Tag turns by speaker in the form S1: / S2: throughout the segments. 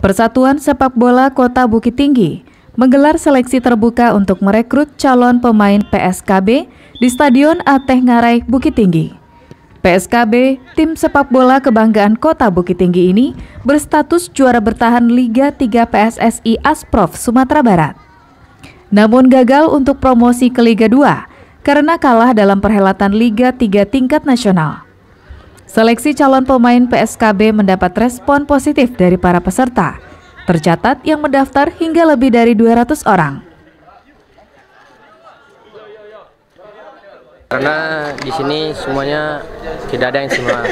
S1: Persatuan Sepak Bola Kota Bukit Tinggi menggelar seleksi terbuka untuk merekrut calon pemain PSKB di Stadion Ateh Ngarai Bukit Tinggi. PSKB, tim sepak bola kebanggaan Kota Bukit Tinggi ini berstatus juara bertahan Liga 3 PSSI Asprof Sumatera Barat. Namun gagal untuk promosi ke Liga 2 karena kalah dalam perhelatan Liga 3 tingkat nasional. Seleksi calon pemain PSKB mendapat respon positif dari para peserta. Tercatat yang mendaftar hingga lebih dari 200 orang.
S2: Karena di sini semuanya tidak ada yang semua.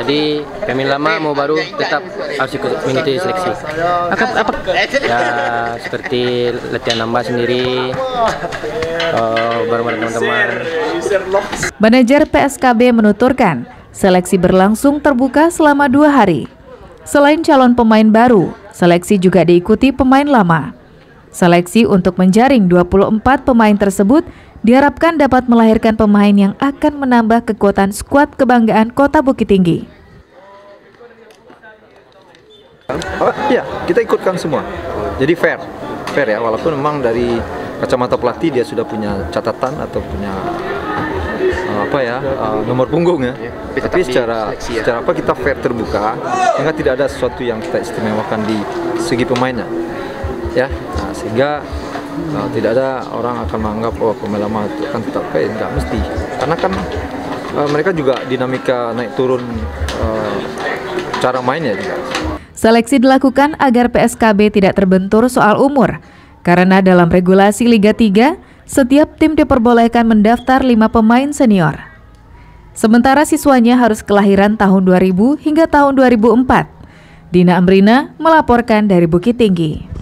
S2: Jadi kami lama mau baru tetap harus ikut mengikuti seleksi. Apa, apa? Ya seperti latihan nambah sendiri, uh, bareng teman-teman.
S1: Manajer PSKB menuturkan, Seleksi berlangsung terbuka selama dua hari. Selain calon pemain baru, seleksi juga diikuti pemain lama. Seleksi untuk menjaring 24 pemain tersebut diharapkan dapat melahirkan pemain yang akan menambah kekuatan skuad kebanggaan Kota Bukit Tinggi.
S3: Oh, ya, kita ikutkan semua. Jadi fair, fair ya. Walaupun memang dari kacamata pelatih dia sudah punya catatan atau punya apa ya uh, nomor punggung ya. ya tapi secara ya. secara apa kita fair terbuka sehingga tidak ada sesuatu yang kita istimewakan di segi pemainnya ya nah, sehingga uh, tidak ada orang akan menganggap bahwa oh, pemain lama itu akan tetap kayak nggak mesti karena kan uh, mereka juga dinamika naik turun uh, cara mainnya juga.
S1: Seleksi dilakukan agar PSKB tidak terbentur soal umur karena dalam regulasi Liga 3 setiap tim diperbolehkan mendaftar lima pemain senior. Sementara siswanya harus kelahiran tahun 2000 hingga tahun 2004. Dina Amrina melaporkan dari Bukit Tinggi.